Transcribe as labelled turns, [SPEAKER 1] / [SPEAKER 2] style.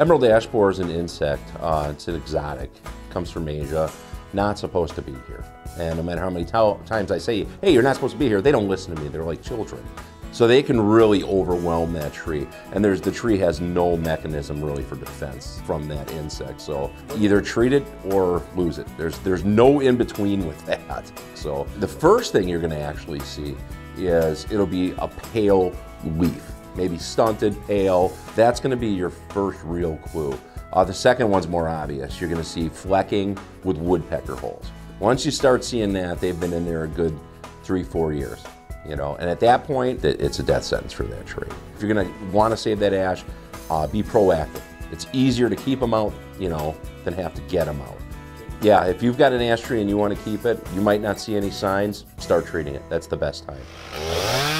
[SPEAKER 1] Emerald ash borer is an insect. Uh, it's an exotic. Comes from Asia. Not supposed to be here. And no matter how many times I say, hey, you're not supposed to be here, they don't listen to me. They're like children. So they can really overwhelm that tree. And there's the tree has no mechanism really for defense from that insect. So either treat it or lose it. There's there's no in between with that. So the first thing you're gonna actually see is it'll be a pale leaf, maybe stunted, pale. That's gonna be your first real clue. Uh, the second one's more obvious. You're gonna see flecking with woodpecker holes. Once you start seeing that, they've been in there a good three, four years you know, and at that point, it's a death sentence for that tree. If you're gonna wanna save that ash, uh, be proactive. It's easier to keep them out, you know, than have to get them out. Yeah, if you've got an ash tree and you wanna keep it, you might not see any signs, start treating it. That's the best time.